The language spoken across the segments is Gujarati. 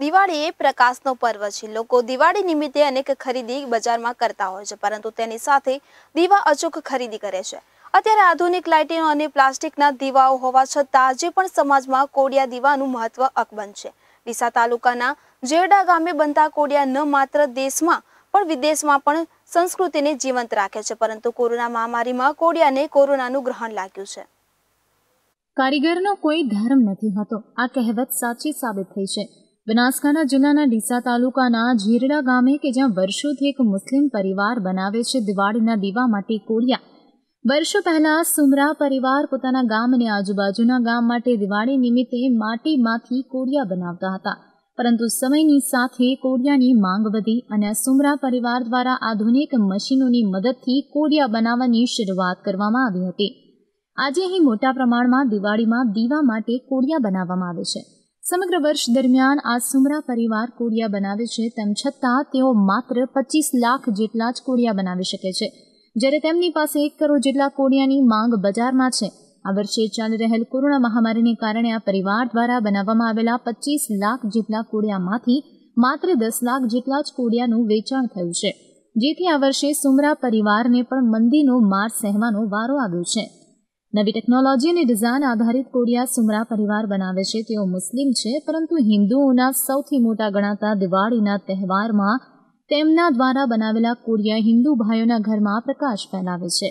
દિવાળી એ પ્રકાશનો પર્વ છે. લોકો દિવાળી નિમિત્તે અનેક ખરીદી બજારમાં કરતા હોય છે, પરંતુ તેની સાથે દીવા અચૂક ખરીદી કરે છે. અત્યારે આધુનિક લાઇટિંગ અને પ્લાસ્ટિકના દીવાઓ હોવા છતાં આજે પણ સમાજમાં કોડિયા દીવાનું મહત્વ અકબંધ છે. ડીસા તાલુકાના જેરડા ગામે બનતા કોડિયા ન માત્ર દેશમાં, પણ વિદેશમાં પણ સંસ્કૃતિને જીવંત રાખે છે, પરંતુ કોરોના મહામારીમાં કોડિયાને કોરોનાનું ગ્રહણ લાગ્યું છે. કારીગરનો કોઈ ધર્મ નથી હોતો, આ કહેવત સાચી સાબિત થઈ છે. બનાસકાંઠા જિલ્લાના ડીસા તાલુકાના ઝીરડા ગામે કે જ્યાં વર્ષોથી એક મુસ્લિમ પરિવાર બનાવે છે દિવાળીના દીવા માટે કોડિયા વર્ષો પહેલા સુમરા પરિવાર પોતાના ગામ અને આજુબાજુના ગામ માટે દિવાળી નિમિત્તે માટીમાંથી કોડિયા બનાવતા હતા. પરંતુ સમયની સાથે કોડિયાની માંગ વધી અને સુમરા પરિવાર દ્વારા આધુનિક મશીનોની મદદથી કોડિયા બનાવવાની શરૂઆત કરવામાં આવી હતી. આજે અહીં મોટા પ્રમાણમાં દિવાળીમાં દીવા માટે કોડિયા બનાવવામાં આવે છે. સમગ્ર વર્ષ દરમિયાન આ સુમરા પરિવાર કોડિયા બનાવે છે, તેમ છતાં તેઓ માત્ર પચીસ લાખ જેટલા જ કોડિયા બનાવી શકે છે. જ્યારે તેમની પાસે એક કરોડ જેટલા કોડિયાની માંગ બજારમાં છે, આ વર્ષે ચાલી રહેલ કોરોના મહામારીને કારણે આ પરિવાર દ્વારા બનાવવામાં આવેલા પચીસ લાખ જેટલા કોડિયામાંથી માત્ર દસ લાખ જેટલા જ કોડિયાનું વેચાણ થયું છે. જેથી આ વર્ષે સુમરા પરિવારને પણ મંદીનો માર સહેવાનો વારો આવ્યો છે. નવી ટેકનોલોજી અને ડિઝાઇન આધારિત કોડિયા સુમરા પરિવાર બનાવે છે. તેઓ મુસ્લિમ છે, પરંતુ હિન્દુઓના સૌથી મોટા ગણાતા દિવાળીના તહેવારમાં તેમના દ્વારા બનાવેલા કોડિયા હિન્દુ ભાઈઓના ઘરમાં પ્રકાશ ફેલાવે છે.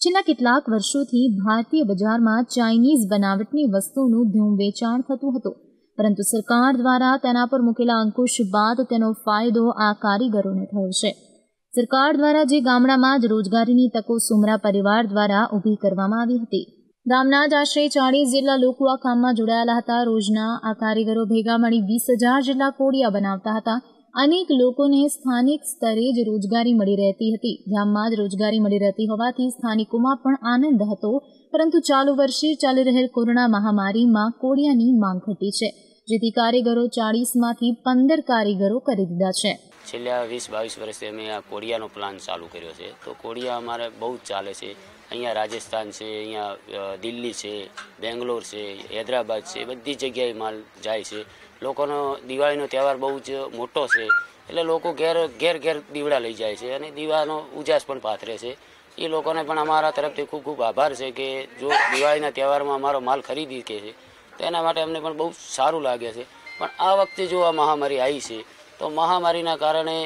છેલ્લા કેટલાક વર્ષોથી ભારતીય બજારમાં ચાઇનીઝ બનાવટની વસ્તુનું ધૂમ વેચાણ થતું હતું. પરંતુ સરકાર દ્વારા તેના પર મૂકેલા અંકુશ બાદ તેનો ફાયદો આ કારીગરોને થયો છે. સરકાર દ્વારા જે ગામડામાં જ રોજગારીની તકો સુમરા પરિવાર દ્વારા ઊભી કરવામાં આવી હતી. ગામના જ આશરે ચાળીસ જેટલા લોકો આ કામમાં જોડાયેલા હતા. રોજના આ કારીગરો ભેગા મળી વીસ હજાર જેટલા કોડિયા બનાવતા હતા. અનેક લોકોને સ્થાનિક સ્તરે જ રોજગારી મળી રહેતી હતી. ગામમાં જ રોજગારી મળી રહેતી હોવાથી સ્થાનિકોમાં પણ આનંદ હતો. પરંતુ ચાલુ વર્ષે ચાલી રહેલ કોરોના મહામારીમાં કોડિયાની માંગ ઘટી છે, જેથી કારીગરો ચાળીસમાંથી પંદર કારીગરો કરી દીધા છે. છેલ્લા વીસ, બાવીસ વર્ષથી અમે આ કોડિયાનો પ્લાન ચાલુ કર્યો છે. તો કોડિયા અમારે બહુ જ ચાલે છે. અહીંયા રાજસ્થાન છે, અહીંયા દિલ્હી છે, બેંગ્લોર છે, હૈદરાબાદ છે, બધી જગ્યાએ માલ જાય છે. લોકોનો દિવાળીનો તહેવાર બહુ જ મોટો છે. એટલે લોકો ઘેર ઘેર ઘેર દીવડા લઈ જાય છે અને દીવાનો ઉજાસ પણ પાથરે છે. એ લોકોને પણ અમારા તરફથી ખૂબ ખૂબ આભાર છે કે જો દિવાળીના તહેવારમાં અમારો માલ ખરીદી કે છે. તો એના માટે અમને પણ બહુ સારું લાગે છે. પણ આ વખતે જો આ મહામારી આવી છે તો મહામારીના કારણે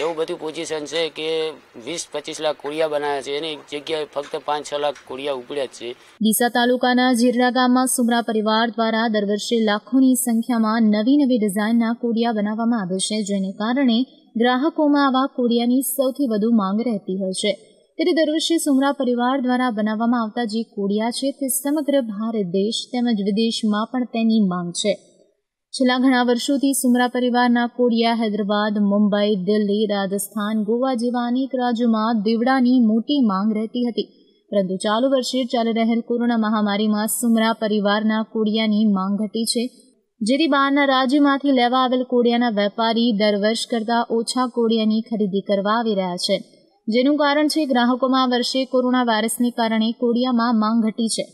એવું બધું પોઝિશન છે કે વીસ, પચીસ લાખ કોળિયા બનાવ્યા છે. એની જગ્યાએ ફક્ત પાંચ, છ લાખ કોળિયા ઉપડ્યા છે. ડીસા તાલુકાના જીરડા ગામમાં સુમરા પરિવાર દ્વારા દર વર્ષે લાખોની સંખ્યામાં નવી નવી ડિઝાઇનના કુડિયા બનાવવામાં આવે છે, જેને કારણે ગ્રાહકોમાં આવા કુડિયાની સૌથી વધુ માંગ રહેતી હોય છે. ત્યારે દર વર્ષે સુમરા પરિવાર દ્વારા બનાવવામાં આવતા જે કોડિયા છે તે સમગ્ર ભારત દેશ તેમજ વિદેશમાં પણ તેની માંગ છે. છેલ્લા ઘણા વર્ષોથી સુમરા પરિવારના કોડિયા, હૈદરાબાદ, મુંબઈ, દિલ્હી, રાજસ્થાન, ગોવા જેવા અનેક રાજ્યોમાં દીવડાની મોટી માંગ રહેતી હતી. પરંતુ ચાલુ વર્ષે ચાલી રહેલ કોરોના મહામારીમાં સુમરા પરિવારના કોડિયાની માંગ ઘટી છે, જેથી બહારના રાજ્યમાંથી લેવા આવેલ કોડિયાના વેપારી દર વર્ષ કરતાં ઓછા કોડિયાની ખરીદી કરવા આવી રહ્યા છે. જેનું કારણ છે, ગ્રાહકોમાં વર્ષે કોરોના વાયરસને કારણે કોડિયામાં માંગ ઘટી છે.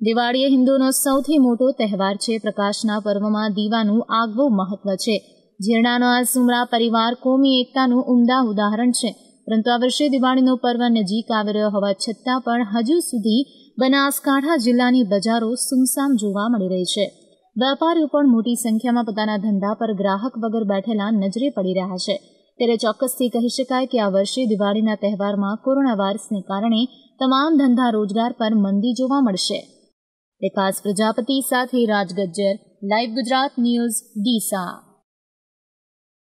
દિવાળી એ હિન્દુનો સૌથી મોટો તહેવાર છે. પ્રકાશના પર્વમાં દીવાનું આગવું મહત્વ છે. ઝીરણાનો આ સુમરા પરિવાર કોમી એકતાનું ઉમદા ઉદાહરણ છે. પરંતુ આ વર્ષે દિવાળીનો પર્વ નજીક આવી રહ્યો હોવા છતાં પણ હજુ સુધી બનાસકાંઠા જિલ્લાની બજારો સુમસામ જોવા મળી રહી છે. વેપારીઓ પણ મોટી સંખ્યામાં પોતાના ધંધા પર ગ્રાહક વગર બેઠેલા નજરે પડી રહ્યા છે. ત્યારે ચોક્કસથી કહી શકાય કે આ વર્ષે દિવાળીના તહેવારમાં કોરોના વાયરસને કારણે તમામ ધંધા રોજગાર પર મંદી જોવા મળશે. વિકાસ પ્રજાપતિ સાથે રાજ ગજ્જર લાઈવ ગુજરાત ન્યૂઝ ડીસા